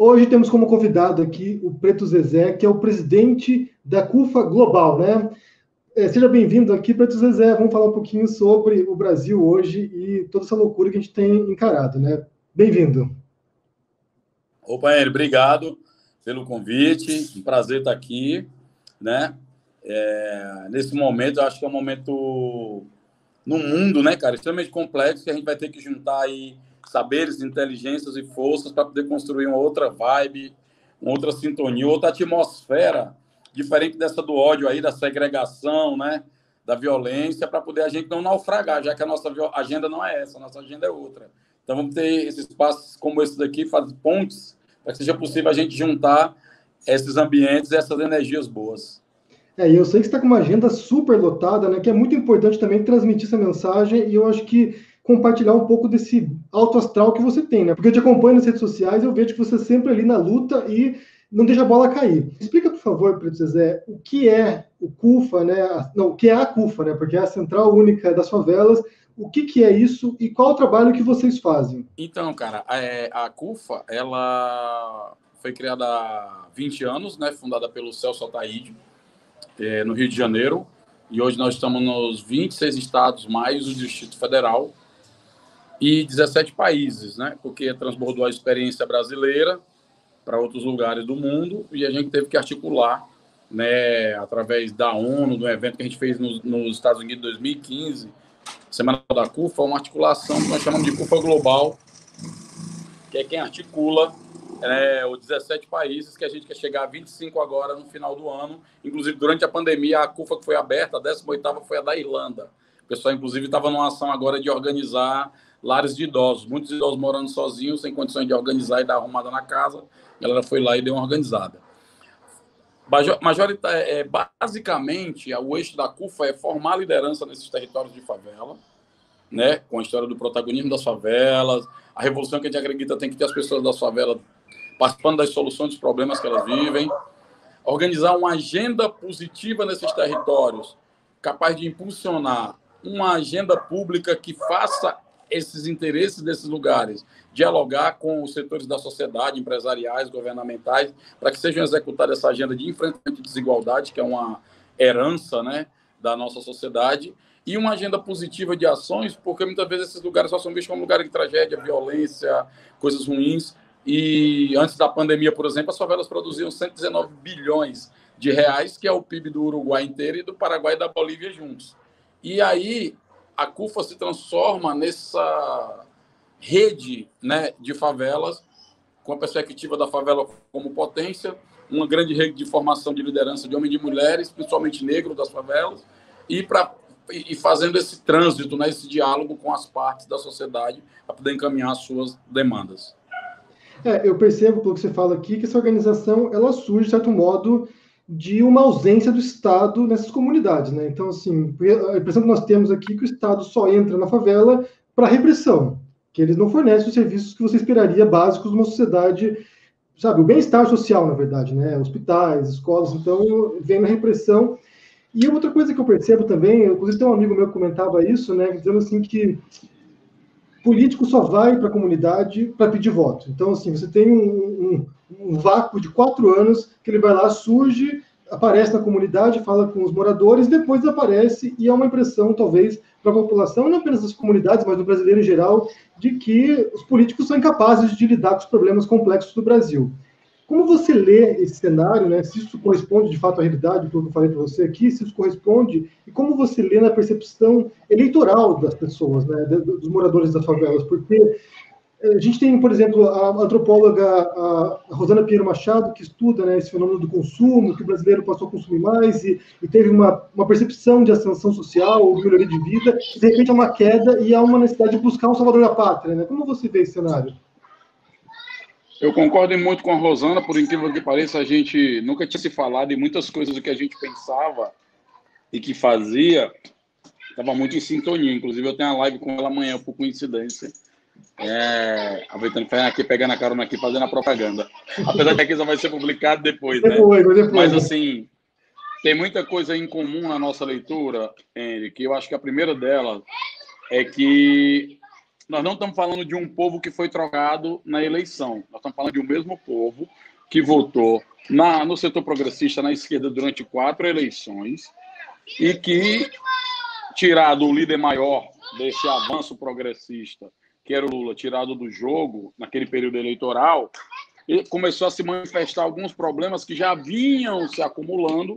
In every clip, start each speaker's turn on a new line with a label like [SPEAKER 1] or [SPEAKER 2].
[SPEAKER 1] Hoje temos como convidado aqui o Preto Zezé, que é o presidente da CUFA Global, né? É, seja bem-vindo aqui, Preto Zezé. Vamos falar um pouquinho sobre o Brasil hoje e toda essa loucura que a gente tem encarado, né? Bem-vindo.
[SPEAKER 2] Opa, Henrique, obrigado pelo convite. Um prazer estar aqui, né? É, nesse momento, eu acho que é um momento no mundo, né, cara, extremamente complexo que a gente vai ter que juntar aí saberes, inteligências e forças para poder construir uma outra vibe, uma outra sintonia, outra atmosfera diferente dessa do ódio aí, da segregação, né, da violência, para poder a gente não naufragar, já que a nossa agenda não é essa, a nossa agenda é outra. Então vamos ter esses espaços como esse daqui, fazer pontes para que seja possível a gente juntar esses ambientes, essas energias boas.
[SPEAKER 1] É, e eu sei que está com uma agenda super lotada, né? Que é muito importante também transmitir essa mensagem e eu acho que compartilhar um pouco desse alto astral que você tem, né? Porque eu te acompanho nas redes sociais, eu vejo que você é sempre ali na luta e não deixa a bola cair. Explica, por favor, Preto Zezé, o que é o CUFA, né? Não, o que é a CUFA, né? Porque é a Central Única das Favelas. O que, que é isso e qual o trabalho que vocês fazem?
[SPEAKER 2] Então, cara, é, a CUFA, ela foi criada há 20 anos, né? Fundada pelo Celso Altaíde é, no Rio de Janeiro. E hoje nós estamos nos 26 estados, mais o Distrito Federal, e 17 países, né? Porque transbordou a experiência brasileira para outros lugares do mundo e a gente teve que articular, né, através da ONU, do evento que a gente fez nos, nos Estados Unidos em 2015, Semana da CUFA, uma articulação que nós chamamos de CUFA Global, que é quem articula é, os 17 países, que a gente quer chegar a 25 agora no final do ano. Inclusive, durante a pandemia, a CUFA que foi aberta, a 18ª foi a da Irlanda. O pessoal, inclusive, estava numa ação agora de organizar lares de idosos. Muitos idosos morando sozinhos, sem condições de organizar e dar arrumada na casa. A galera foi lá e deu uma organizada. Majorita, é, basicamente, o eixo da CUFA é formar liderança nesses territórios de favela, né, com a história do protagonismo das favelas, a revolução que a gente acredita tem que ter as pessoas das favelas participando das soluções dos problemas que elas vivem, organizar uma agenda positiva nesses territórios, capaz de impulsionar uma agenda pública que faça esses interesses desses lugares, dialogar com os setores da sociedade, empresariais, governamentais, para que sejam executadas essa agenda de enfrentamento de desigualdade, que é uma herança né, da nossa sociedade, e uma agenda positiva de ações, porque muitas vezes esses lugares só são vistos como lugares de tragédia, violência, coisas ruins, e antes da pandemia, por exemplo, as favelas produziam 119 bilhões de reais, que é o PIB do Uruguai inteiro e do Paraguai e da Bolívia juntos. E aí a CUFA se transforma nessa rede né, de favelas, com a perspectiva da favela como potência, uma grande rede de formação de liderança de homens e mulheres, principalmente negros das favelas, e, pra, e fazendo esse trânsito, né, esse diálogo com as partes da sociedade para poder encaminhar as suas demandas.
[SPEAKER 1] É, eu percebo, pelo que você fala aqui, que essa organização ela surge, de certo modo, de uma ausência do Estado nessas comunidades. Né? Então, assim, a impressão que nós temos aqui é que o Estado só entra na favela para repressão, que eles não fornecem os serviços que você esperaria básicos de uma sociedade, sabe, o bem-estar social, na verdade, né? Hospitais, escolas, então vem na repressão. E outra coisa que eu percebo também, inclusive tem um amigo meu que comentava isso, né, dizendo assim que político só vai para a comunidade para pedir voto. Então, assim, você tem um, um, um, vácuo de quatro anos que ele vai lá, surge, aparece na comunidade, fala com os moradores, depois desaparece e é uma impressão, talvez, para a população, não apenas das comunidades, mas do brasileiro em geral, de que os políticos são incapazes de lidar com os problemas complexos do Brasil. Como você lê esse cenário, né? Se isso corresponde de fato à realidade, do que eu falei para você aqui, se isso corresponde, e como você lê na percepção eleitoral das pessoas, né? Dos moradores das favelas, porque a gente tem, por exemplo, a antropóloga a Rosana Pinheiro Machado, que estuda né, esse fenômeno do consumo, que o brasileiro passou a consumir mais e, e teve uma, uma, percepção de ascensão social ou melhoria de vida, de repente é uma queda e há uma necessidade de buscar um salvador da pátria. Né? Como você vê esse cenário?
[SPEAKER 2] Eu concordo muito com a Rosana, por incrível que pareça, a gente nunca tinha se falado e muitas coisas do que a gente pensava e que fazia estava muito em sintonia. Inclusive, eu tenho uma live com ela amanhã, por coincidência. É, aproveitando aqui, pegando a carona aqui, fazendo a propaganda. Apesar de que isso vai ser publicado depois, né? Depois, depois. Mas, assim, tem muita coisa em comum na nossa leitura, Henrique, que eu acho que a primeira delas é que nós não estamos falando de um povo que foi trocado na eleição. Nós estamos falando de um mesmo povo que votou na, no setor progressista, na esquerda, durante quatro eleições e que, tirado o líder maior desse avanço progressista, que era o Lula, tirado do jogo naquele período eleitoral, começou a se manifestar alguns problemas que já vinham se acumulando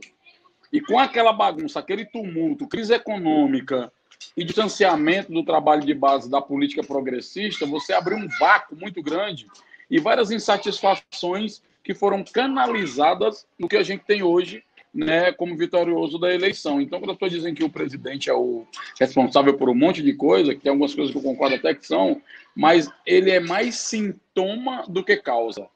[SPEAKER 2] e com aquela bagunça, aquele tumulto, crise econômica e distanciamento do trabalho de base da política progressista, você abriu um vácuo muito grande e várias insatisfações que foram canalizadas no que a gente tem hoje né, como vitorioso da eleição. Então, quando eu estou dizendo que o presidente é o responsável por um monte de coisa, que tem algumas coisas que eu concordo até que são, mas ele é mais sintoma do que causa.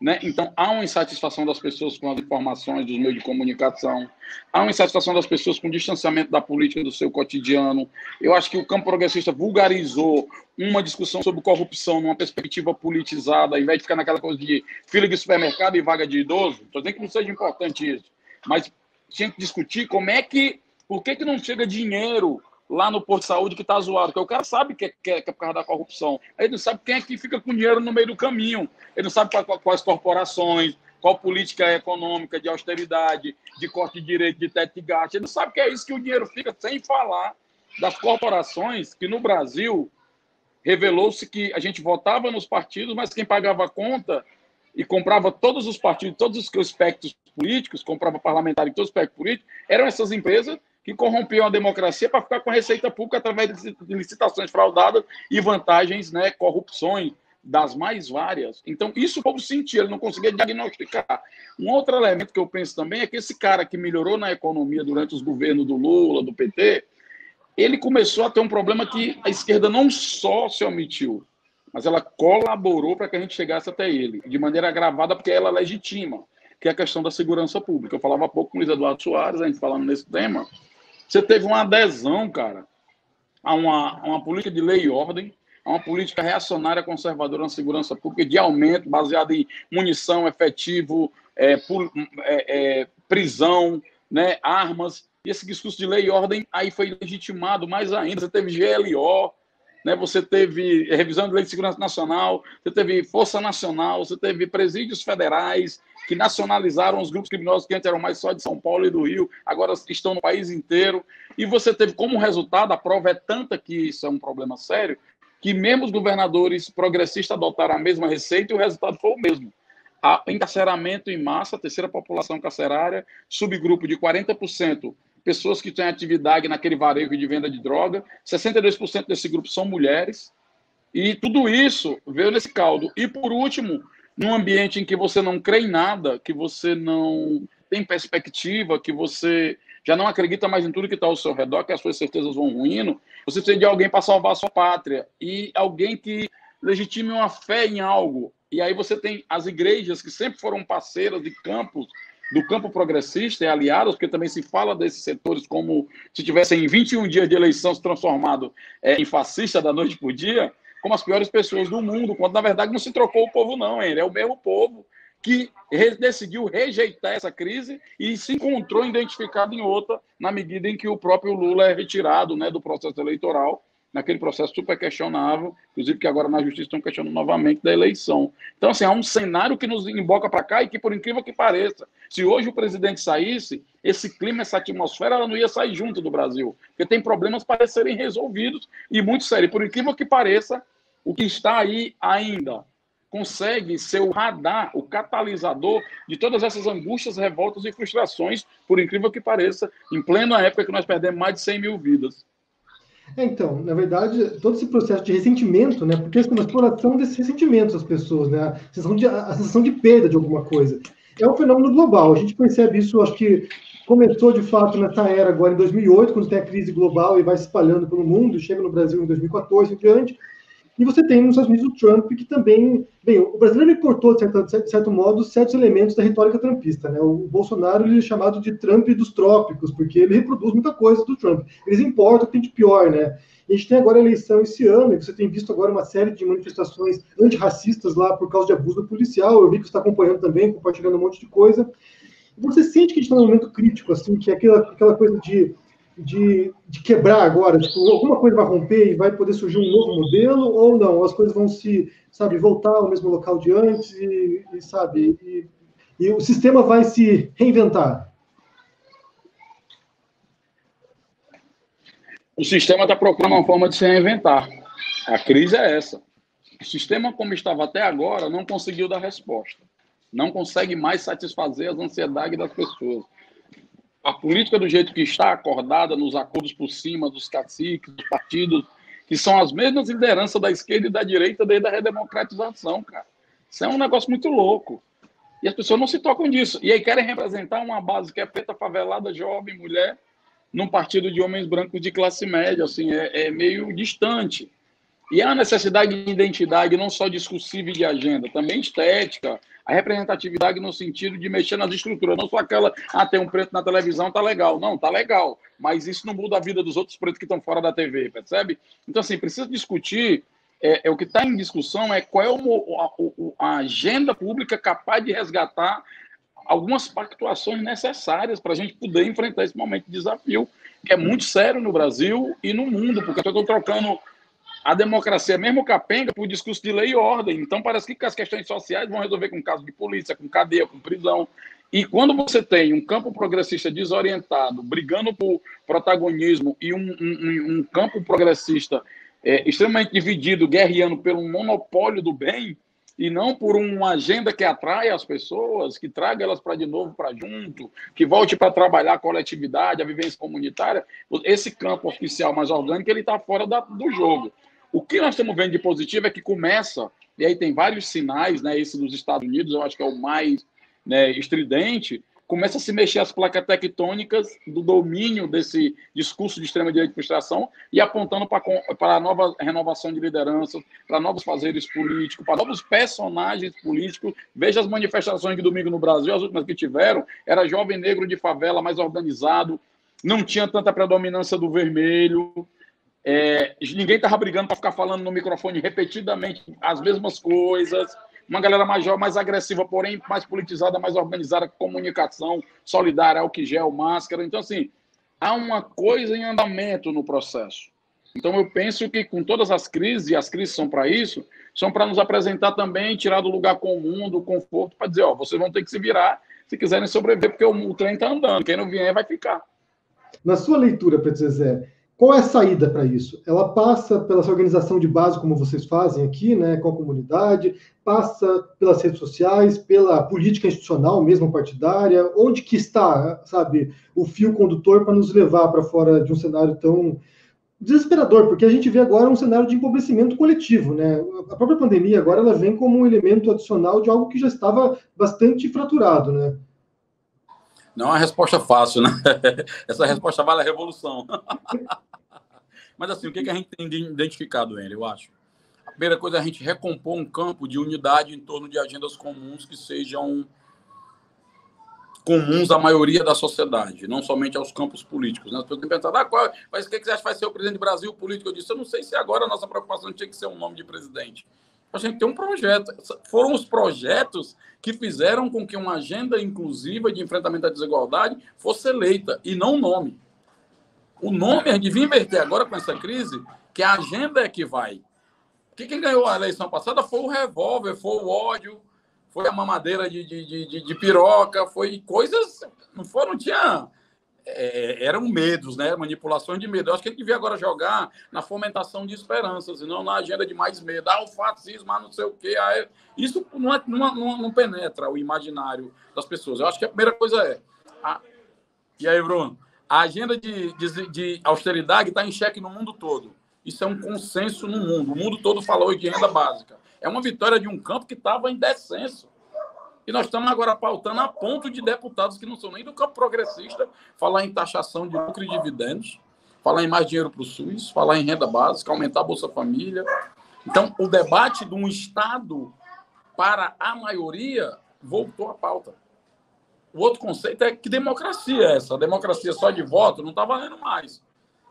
[SPEAKER 2] Né? Então, há uma insatisfação das pessoas com as informações dos meios de comunicação, há uma insatisfação das pessoas com o distanciamento da política do seu cotidiano. Eu acho que o campo progressista vulgarizou uma discussão sobre corrupção numa perspectiva politizada, ao invés de ficar naquela coisa de fila de supermercado e vaga de idoso. Estou dizendo que não seja importante isso, mas tinha que discutir como é que, por que, que não chega dinheiro lá no posto de saúde que está zoado, porque o cara sabe que é, que, é, que é por causa da corrupção. Ele não sabe quem é que fica com dinheiro no meio do caminho. Ele não sabe quais, corporações, qual política econômica de austeridade, de corte de direito, de teto de gasto. Ele não sabe que é isso que o dinheiro fica, sem falar das corporações que no Brasil revelou-se que a gente votava nos partidos, mas quem pagava a conta e comprava todos os partidos, todos os espectros políticos, comprava parlamentar em todos os espectros políticos, eram essas empresas que corrompiam a democracia para ficar com a receita pública através de licitações fraudadas e vantagens, né, corrupções das mais várias. Então, isso o povo sentia, ele não conseguia diagnosticar. Um outro elemento que eu penso também é que esse cara que melhorou na economia durante os governos do Lula, do PT, ele começou a ter um problema que a esquerda não só se omitiu, mas ela colaborou para que a gente chegasse até ele, de maneira agravada, porque ela legitima, que é a questão da segurança pública. Eu falava há pouco com o Luiz Eduardo Soares, a gente falando nesse tema, você teve uma adesão, cara, a uma, a uma política de lei e ordem, a uma política reacionária conservadora na segurança pública, de aumento, baseada em munição, efetivo, é, é, é, prisão, né, armas. E esse discurso de lei e ordem aí foi legitimado mais ainda. Você teve GLO, né, você teve revisão de lei de segurança nacional, você teve Força Nacional, você teve presídios federais, que nacionalizaram os grupos criminosos que antes eram mais só de São Paulo e do Rio, agora estão no país inteiro. E você teve como resultado, a prova é tanta que isso é um problema sério, que mesmo os governadores progressistas adotaram a mesma receita e o resultado foi o mesmo. A encarceramento em massa, terceira população carcerária, subgrupo de 40% pessoas que têm atividade naquele varejo de venda de droga, 62% desse grupo são mulheres, e tudo isso veio nesse caldo. E por último, num ambiente em que você não crê em nada, que você não tem perspectiva, que você já não acredita mais em tudo que está ao seu redor, que as suas certezas vão ruindo, você precisa de alguém para salvar a sua pátria e alguém que legitime uma fé em algo. E aí você tem as igrejas que sempre foram parceiras de campos do campo progressista e aliados, porque também se fala desses setores como se tivessem 21 dias de eleição se transformado é, em fascista da noite para o dia como as piores pessoas do mundo, quando na verdade não se trocou o povo, não, hein? é o mesmo povo que re decidiu rejeitar essa crise e se encontrou identificado em outra, na medida em que o próprio Lula é retirado né, do processo eleitoral naquele processo super questionável, inclusive que agora na justiça estão questionando novamente da eleição. Então, assim, há um cenário que nos emboca para cá e que, por incrível que pareça, se hoje o presidente saísse, esse clima, essa atmosfera, ela não ia sair junto do Brasil, porque tem problemas para serem resolvidos e muito sérios. Por incrível que pareça, o que está aí ainda consegue ser o radar, o catalisador de todas essas angústias, revoltas e frustrações, por incrível que pareça, em plena época que nós perdemos mais de 100 mil vidas.
[SPEAKER 1] É, então, na verdade, todo esse processo de ressentimento, né, porque é uma exploração desses ressentimentos das pessoas, né, a sensação, de, a sensação de perda de alguma coisa. É um fenômeno global, a gente percebe isso, acho que começou de fato nessa era agora em 2008, quando tem a crise global e vai se espalhando pelo mundo, chega no Brasil em 2014 e diante, e você tem nos Estados Unidos o Trump, que também. Bem, o brasileiro importou, de certo, de certo modo, certos elementos da retórica trumpista. Né? O Bolsonaro ele é chamado de Trump dos trópicos, porque ele reproduz muita coisa do Trump. Eles importam o que tem de pior, né? A gente tem agora a eleição esse ano, e você tem visto agora uma série de manifestações antirracistas lá por causa de abuso policial. Eu vi que você está acompanhando também, compartilhando um monte de coisa. Você sente que a gente está num momento crítico, assim, que é aquela, aquela coisa de de, de, quebrar agora? Tipo, alguma coisa vai romper e vai poder surgir um novo modelo ou não? As coisas vão se, sabe, voltar ao mesmo local de antes e, e sabe, e, e o sistema vai se reinventar?
[SPEAKER 2] O sistema está procurando uma forma de se reinventar. A crise é essa. O sistema, como estava até agora, não conseguiu dar resposta. Não consegue mais satisfazer as ansiedades das pessoas a política do jeito que está acordada nos acordos por cima dos caciques, dos partidos, que são as mesmas lideranças da esquerda e da direita desde a redemocratização, cara. Isso é um negócio muito louco. E as pessoas não se tocam disso. E aí querem representar uma base que é preta, favelada, jovem, mulher, num partido de homens brancos de classe média, assim, é, é meio distante. E há necessidade de identidade, não só discursiva e de agenda, também estética, a representatividade no sentido de mexer nas estruturas, não só aquela, ah, tem um preto na televisão, tá legal. Não, tá legal, mas isso não muda a vida dos outros pretos que estão fora da TV, percebe? Então, assim, precisa discutir, é, é o que está em discussão é qual é o, a, a agenda pública capaz de resgatar algumas pactuações necessárias para a gente poder enfrentar esse momento de desafio, que é muito sério no Brasil e no mundo, porque eu estou trocando a democracia, mesmo capenga, por discurso de lei e ordem. Então, parece que as questões sociais vão resolver com caso de polícia, com cadeia, com prisão. E quando você tem um campo progressista desorientado, brigando por protagonismo, e um, um, um campo progressista é, extremamente dividido, guerreando pelo monopólio do bem, e não por uma agenda que atrai as pessoas, que traga elas para de novo para junto, que volte para trabalhar a coletividade, a vivência comunitária, esse campo oficial mais orgânico ele está fora da, do jogo. O que nós estamos vendo de positivo é que começa, e aí tem vários sinais, né? Esse dos Estados Unidos, eu acho que é o mais né, estridente, começa a se mexer as placas tectônicas do domínio desse discurso de extrema-direita de frustração e apontando para a nova renovação de lideranças, para novos fazeres políticos, para novos personagens políticos. Veja as manifestações de domingo no Brasil, as últimas que tiveram, era jovem negro de favela, mais organizado, não tinha tanta predominância do vermelho, é, ninguém estava brigando para ficar falando no microfone repetidamente as mesmas coisas. Uma galera mais mais agressiva, porém mais politizada, mais organizada, comunicação solidária, álcool gel, máscara. Então, assim, há uma coisa em andamento no processo. Então, eu penso que com todas as crises, e as crises são para isso, são para nos apresentar também, tirar do lugar comum, do conforto, para dizer, ó, vocês vão ter que se virar se quiserem sobreviver, porque o, o trem está andando. Quem não vier vai ficar.
[SPEAKER 1] Na sua leitura, Pedro Zezé, qual é a saída para isso? Ela passa pela sua organização de base, como vocês fazem aqui, né, com a comunidade, passa pelas redes sociais, pela política institucional, mesmo partidária. Onde que está, sabe, o fio condutor para nos levar para fora de um cenário tão desesperador? Porque a gente vê agora um cenário de empobrecimento coletivo, né? A própria pandemia agora ela vem como um elemento adicional de algo que já estava bastante fraturado, né?
[SPEAKER 2] Não é uma resposta fácil, né? Essa resposta vale a revolução. Mas assim, o que, que a gente tem identificado, ele, eu acho? A primeira coisa é a gente recompor um campo de unidade em torno de agendas comuns que sejam comuns à maioria da sociedade, não somente aos campos políticos. Né? As pessoas têm pensado, ah, qual, mas o que você acha que vai ser o presidente do Brasil político? Eu disse, eu não sei se agora a nossa preocupação tinha que ser um nome de presidente a gente tem um projeto. Foram os projetos que fizeram com que uma agenda inclusiva de enfrentamento à desigualdade fosse eleita, e não o nome. O nome, a gente devia inverter agora com essa crise, que a agenda é que vai. Que quem ganhou a eleição passada foi o revólver, foi o ódio, foi a mamadeira de, de, de, de piroca, foi coisas. Não foram, tinha é, eram medos, né? manipulações de medo. Eu acho que a gente devia agora jogar na fomentação de esperanças, e não na agenda de mais medo. Ah, o fascismo, ah, não sei o quê. Ah, é... Isso não, é, não, não, não, penetra o imaginário das pessoas. Eu acho que a primeira coisa é. A... E aí, Bruno? A agenda de, de, de austeridade está em xeque no mundo todo. Isso é um consenso no mundo. O mundo todo falou de renda básica. É uma vitória de um campo que estava em descenso. E nós estamos agora pautando a ponto de deputados que não são nem do campo progressista falar em taxação de lucro e dividendos, falar em mais dinheiro para o SUS, falar em renda básica, aumentar a Bolsa Família. Então, o debate de um Estado para a maioria voltou à pauta. O outro conceito é que democracia é essa? A democracia só de voto não está valendo mais.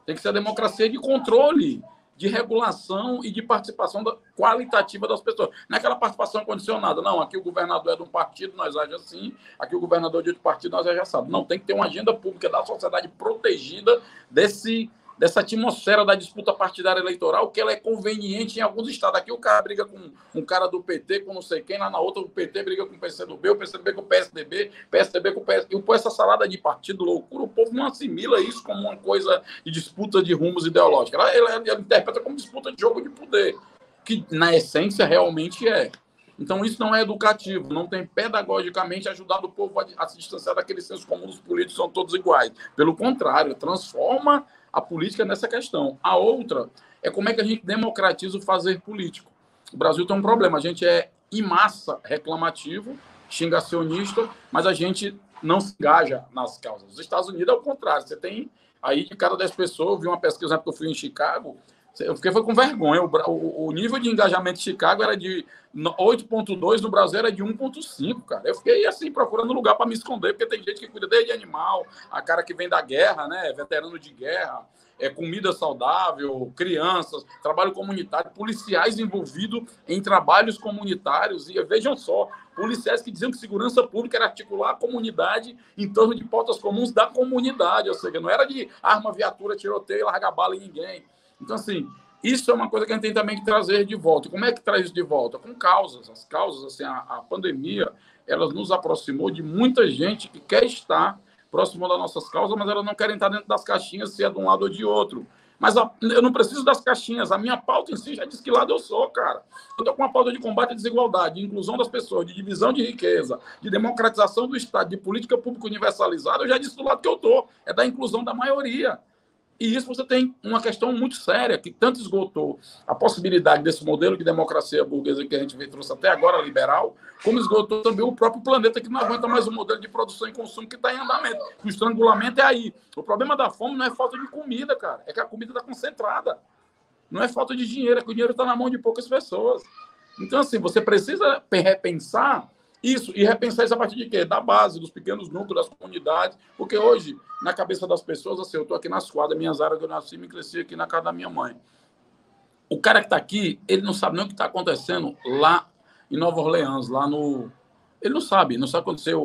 [SPEAKER 2] Tem que ser a democracia de controle de regulação e de participação da, qualitativa das pessoas. Não é aquela participação condicionada. Não, aqui o governador é de um partido, nós age assim. Aqui o governador é de outro partido, nós age assim. Não, tem que ter uma agenda pública da sociedade protegida desse dessa atmosfera da disputa partidária eleitoral, que ela é conveniente em alguns estados. Aqui o cara briga com um cara do PT, com não sei quem, lá na outra o PT briga com o PCdoB, o PCdoB com o PSDB, PSDB com o PS. E essa salada de partido loucura, o povo não assimila isso como uma coisa de disputa de rumos ideológicos. Ela, ela, ela interpreta como disputa de jogo de poder, que na essência realmente é. Então, isso não é educativo, não tem pedagogicamente ajudado o povo a, se distanciar daquele senso comum dos políticos são todos iguais. Pelo contrário, transforma a política nessa questão. A outra é como é que a gente democratiza o fazer político. O Brasil tem um problema, a gente é em massa reclamativo, xingacionista, mas a gente não se engaja nas causas. Os Estados Unidos é o contrário. Você tem aí de cada 10 pessoas, eu vi uma pesquisa que eu fui em Chicago, eu fiquei foi com vergonha. O, o, nível de engajamento de Chicago era de 8,2, no Brasil era de 1,5, cara. Eu fiquei assim, procurando lugar para me esconder, porque tem gente que cuida desde animal, a cara que vem da guerra, né? Veterano de guerra, é, comida saudável, crianças, trabalho comunitário, policiais envolvidos em trabalhos comunitários. E vejam só, policiais que diziam que segurança pública era articular a comunidade em torno de pautas comuns da comunidade, ou seja, não era de arma, viatura, tiroteio largar bala em ninguém então, assim, isso é uma coisa que a gente tem também que trazer de volta. Como é que traz isso de volta? Com causas. As causas, assim, a, a pandemia, elas nos aproximou de muita gente que quer estar próximo das nossas causas, mas elas não querem estar dentro das caixinhas, se é de um lado ou de outro. Mas a, eu não preciso das caixinhas. A minha pauta em si já diz que lado eu sou, cara. Eu estou com uma pauta de combate à desigualdade, de inclusão das pessoas, de divisão de riqueza, de democratização do Estado, de política pública universalizada. Eu já disse do lado que eu estou. É da inclusão da maioria. E isso você tem uma questão muito séria, que tanto esgotou a possibilidade desse modelo de democracia burguesa que a gente trouxe até agora, liberal, como esgotou também o próprio planeta, que não aguenta mais o modelo de produção e consumo que está em andamento. O estrangulamento é aí. O problema da fome não é falta de comida, cara, é que a comida está concentrada. Não é falta de dinheiro, é que o dinheiro está na mão de poucas pessoas. Então, assim, você precisa repensar isso, e repensar isso a partir de quê? Da base, dos pequenos núcleos, das comunidades, porque hoje, na cabeça das pessoas, assim, eu estou aqui nas quadras, minhas áreas que eu nasci, me cresci aqui na casa da minha mãe. O cara que está aqui, ele não sabe nem o que está acontecendo lá em Nova Orleans, lá no... Ele não sabe, não sabe acontecer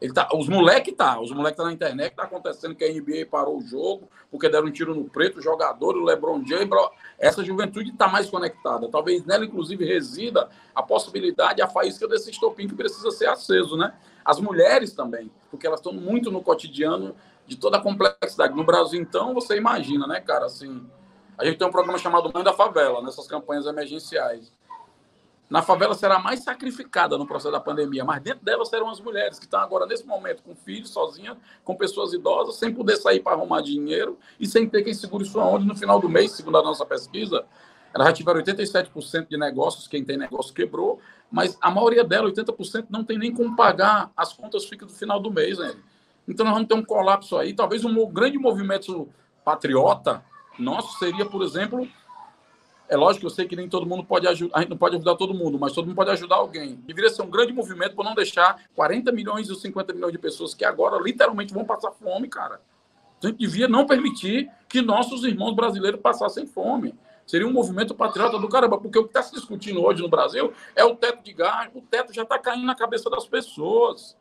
[SPEAKER 2] ele tá, os moleques tá, os moleques tá na internet, tá acontecendo que a NBA parou o jogo, porque deram um tiro no preto, o jogador, o LeBron James, essa juventude está mais conectada. Talvez nela, inclusive, resida a possibilidade, a faísca desse estopim que precisa ser aceso, né? As mulheres também, porque elas estão muito no cotidiano de toda a complexidade. No Brasil, então, você imagina, né, cara, assim, a gente tem um programa chamado Mãe da Favela, nessas campanhas emergenciais na favela será mais sacrificada no processo da pandemia, mas dentro dela serão as mulheres que estão agora, nesse momento, com filhos, sozinhas, com pessoas idosas, sem poder sair para arrumar dinheiro e sem ter quem segure sua onda no final do mês, segundo a nossa pesquisa. Elas já tiveram 87% de negócios, quem tem negócio quebrou, mas a maioria dela, 80%, não tem nem como pagar as contas ficam do final do mês, né? Então nós vamos ter um colapso aí. Talvez um grande movimento patriota nosso seria, por exemplo, é lógico que eu sei que nem todo mundo pode ajudar, a gente não pode ajudar todo mundo, mas todo mundo pode ajudar alguém. Deveria ser um grande movimento para não deixar 40 milhões ou 50 milhões de pessoas que agora literalmente vão passar fome, cara. A gente devia não permitir que nossos irmãos brasileiros passassem fome. Seria um movimento patriota do caramba, porque o que está se discutindo hoje no Brasil é o teto de gás. O teto já está caindo na cabeça das pessoas,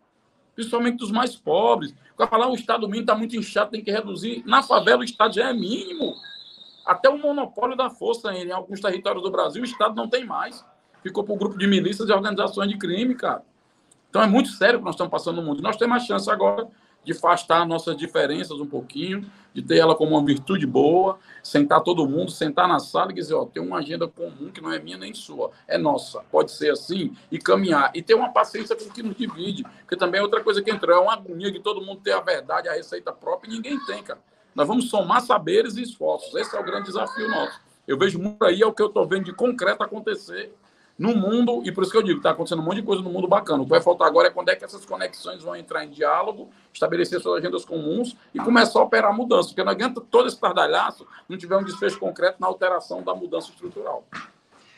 [SPEAKER 2] principalmente dos mais pobres. Para falar o Estado mínimo está muito inchado, tem que reduzir. Na favela o Estado já é mínimo. Até o monopólio da força em alguns territórios do Brasil, o Estado não tem mais. Ficou para o grupo de milícias e organizações de crime, cara. Então é muito sério o que nós estamos passando no mundo. nós temos a chance agora de afastar nossas diferenças um pouquinho, de ter ela como uma virtude boa, sentar todo mundo, sentar na sala e dizer, ó, tem uma agenda comum que não é minha nem sua, é nossa, pode ser assim, e caminhar. E ter uma paciência com o que nos divide, porque também é outra coisa que entrou, é uma agonia de todo mundo ter a verdade, a receita própria, e ninguém tem, cara. Nós vamos somar saberes e esforços. Esse é o grande desafio nosso. Eu vejo muito aí, é o que eu estou vendo de concreto acontecer no mundo, e por isso que eu digo, está acontecendo um monte de coisa no mundo bacana. O que vai faltar agora é quando é que essas conexões vão entrar em diálogo, estabelecer suas agendas comuns e começar a operar mudança. Porque não adianta todo esse tardalhaço não tiver um desfecho concreto na alteração da mudança estrutural.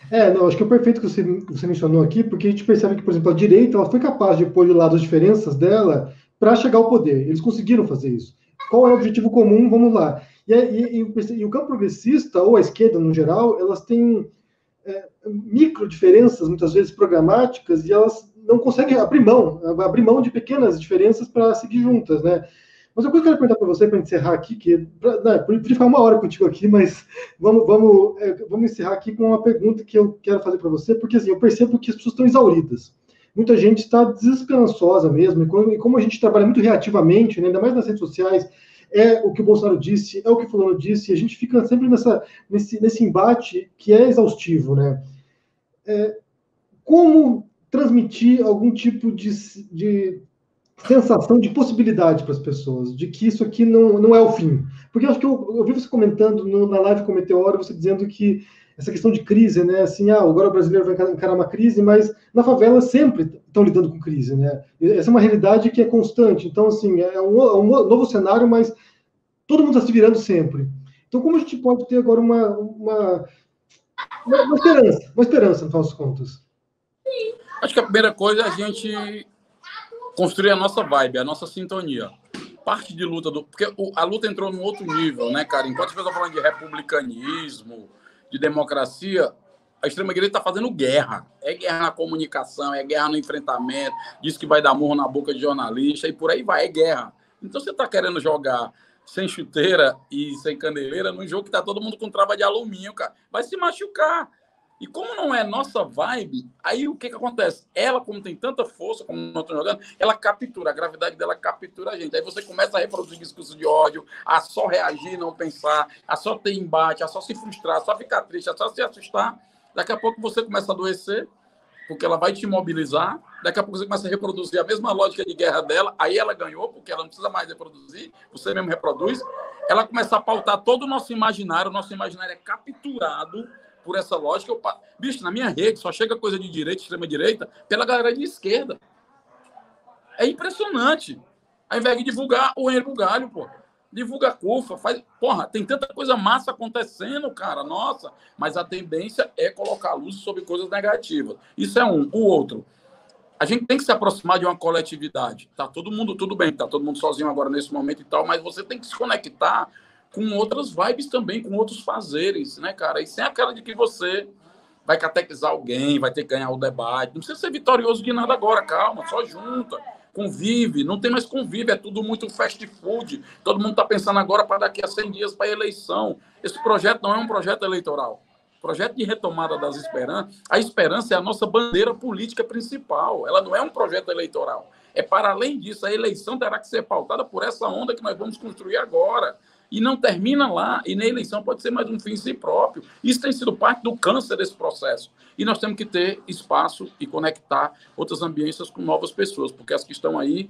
[SPEAKER 1] É, não, acho que é perfeito que você, você mencionou aqui, porque a gente percebe que, por exemplo, a direita ela foi capaz de pôr de lado as diferenças dela para chegar ao poder. Eles conseguiram fazer isso. Qual é o objetivo comum? Vamos lá. E, e, e, e, o campo progressista, ou a esquerda no geral, elas têm é, micro diferenças, muitas vezes programáticas, e elas não conseguem abrir mão, abrir mão de pequenas diferenças para seguir juntas, né? Mas uma coisa que eu quero perguntar para você, para encerrar aqui, que pra, não, podia ficar uma hora contigo aqui, mas vamos, vamos, é, vamos encerrar aqui com uma pergunta que eu quero fazer para você, porque assim, eu percebo que as pessoas estão exauridas. Muita gente está desesperançosa mesmo, e como, a gente trabalha muito reativamente, né, ainda mais nas redes sociais, é o que o Bolsonaro disse, é o que o fulano disse, e a gente fica sempre nessa, nesse, nesse embate que é exaustivo, né? É, como transmitir algum tipo de, de sensação de possibilidade para as pessoas, de que isso aqui não, não é o fim. Porque acho que eu, eu vi você comentando no, na live com o Meteoro, você dizendo que essa questão de crise, né? Assim, ah, agora o brasileiro vai encarar uma crise, mas na favela sempre estão lidando com crise, né? Essa é uma realidade que é constante. Então, assim, é um, é um novo cenário, mas todo mundo está se virando sempre. Então, como a gente pode ter agora uma, uma, uma, esperança, uma esperança, no final das contas?
[SPEAKER 2] Acho que a primeira coisa é a gente construir a nossa vibe, a nossa sintonia. Parte de luta do. Porque a luta entrou num outro nível, né, cara? Enquanto as pessoas falando de republicanismo, de democracia, a extrema-direita está fazendo guerra. É guerra na comunicação, é guerra no enfrentamento, diz que vai dar morro na boca de jornalista e por aí vai, é guerra. Então você está querendo jogar sem chuteira e sem caneleira num jogo que está todo mundo com trava de alumínio, cara. Vai se machucar. E como não é nossa vibe, aí o que, que acontece? Ela, como tem tanta força, como nós estamos jogando, ela captura, a gravidade dela captura a gente. Aí você começa a reproduzir discurso de ódio, a só reagir, não pensar, a só ter embate, a só se frustrar, a só ficar triste, a só se assustar. Daqui a pouco você começa a adoecer, porque ela vai te imobilizar. Daqui a pouco você começa a reproduzir a mesma lógica de guerra dela. Aí ela ganhou, porque ela não precisa mais reproduzir, você mesmo reproduz. Ela começa a pautar todo o nosso imaginário, o nosso imaginário é capturado por essa lógica, eu, bicho, na minha rede só chega coisa de direita, extrema-direita, pela galera de esquerda. É impressionante. Ao invés de divulgar o Henrique Bugalho, pô. Divulga a CUFA, faz. Porra, tem tanta coisa massa acontecendo, cara. Nossa. Mas a tendência é colocar a luz sobre coisas negativas. Isso é um. O outro. A gente tem que se aproximar de uma coletividade. Tá todo mundo, tudo bem, tá todo mundo sozinho agora nesse momento e tal, mas você tem que se conectar com outras vibes também, com outros fazeres, né, cara? E sem aquela de que você vai catequizar alguém, vai ter que ganhar o debate. Não precisa ser vitorioso de nada agora, calma, só junta, convive. Não tem mais convive, é tudo muito fast food. Todo mundo está pensando agora para daqui a 100 dias para a eleição. Esse projeto não é um projeto eleitoral. Projeto de retomada das esperanças. A esperança é a nossa bandeira política principal. Ela não é um projeto eleitoral. É para além disso, a eleição terá que ser pautada por essa onda que nós vamos construir agora e não termina lá, e na eleição pode ser mais um fim em si próprio. Isso tem sido parte do câncer desse processo. E nós temos que ter espaço e conectar outras ambiências com novas pessoas, porque as que estão aí,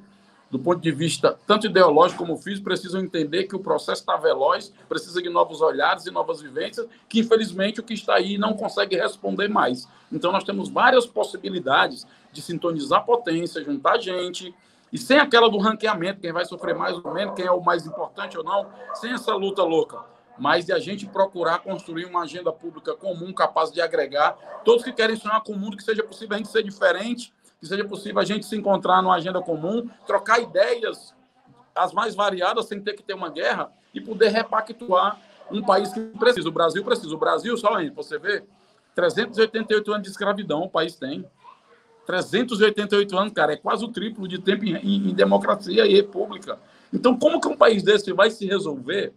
[SPEAKER 2] do ponto de vista tanto ideológico como físico, precisam entender que o processo está veloz, precisa de novos olhares e novas vivências, que infelizmente o que está aí não consegue responder mais. Então nós temos várias possibilidades de sintonizar potência, juntar gente, e sem aquela do ranqueamento, quem vai sofrer mais ou menos, quem é o mais importante ou não, sem essa luta louca. Mas de a gente procurar construir uma agenda pública comum, capaz de agregar todos que querem sonhar com o mundo, que seja possível a gente ser diferente, que seja possível a gente se encontrar numa agenda comum, trocar ideias as mais variadas sem ter que ter uma guerra e poder repactuar um país que precisa. O Brasil precisa. O Brasil, só aí, você vê, 388 anos de escravidão o país tem. 388 anos, cara, é quase o triplo de tempo em, em, em, democracia e república. Então, como que um país desse vai se resolver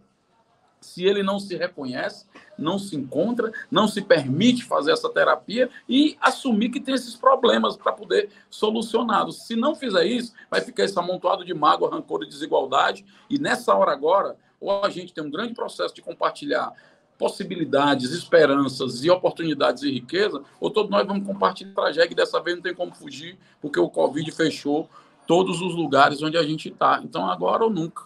[SPEAKER 2] se ele não se reconhece, não se encontra, não se permite fazer essa terapia e assumir que tem esses problemas para poder solucioná-los? Se não fizer isso, vai ficar esse amontoado de mágoa, rancor e desigualdade. E nessa hora agora, ou a gente tem um grande processo de compartilhar possibilidades, esperanças e oportunidades e riqueza, ou todos nós vamos compartilhar tragédia e dessa vez não tem como fugir, porque o Covid fechou todos os lugares onde a gente está. Então, agora ou nunca.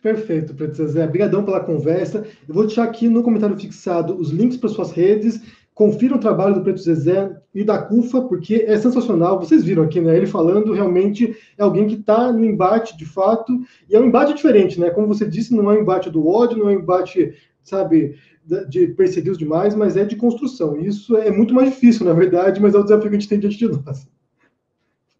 [SPEAKER 1] Perfeito, Preto Zé. Obrigadão pela conversa. Eu vou deixar aqui no comentário fixado os links para suas redes. Confiram o trabalho do Preto Zezé e da CUFA, porque é sensacional. Vocês viram aqui, né? Ele falando realmente é alguém que está no embate de fato, e é um embate diferente, né? Como você disse, não é um embate do ódio, não é um embate sabe, de perseguir demais, mas é de construção. Isso é muito mais difícil, na verdade, mas é o desafio que a gente tem diante de nós.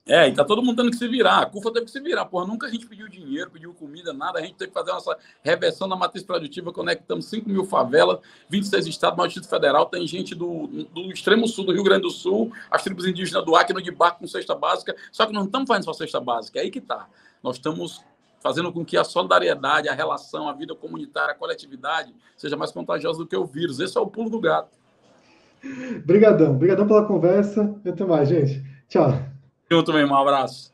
[SPEAKER 2] É, e tá todo mundo tendo que se virar. A CUFA teve que se virar. Porra, nunca a gente pediu dinheiro, pediu comida, nada. A gente teve que fazer a nossa reversão da matriz produtiva. Conectamos 5 mil favelas, 26 estados, mais Distrito Federal. Tem gente do, do extremo sul do Rio Grande do Sul, as tribos indígenas do Acre de barco com cesta básica. Só que não estamos fazendo só cesta básica. É aí que tá. Nós estamos fazendo com que a solidariedade, a relação, a vida comunitária, a coletividade seja mais contagiosa do que o vírus. Esse é o pulo do gato.
[SPEAKER 1] Obrigadão. Obrigadão pela conversa. Até mais, gente. Tchau.
[SPEAKER 2] Junto mesmo, um abraço.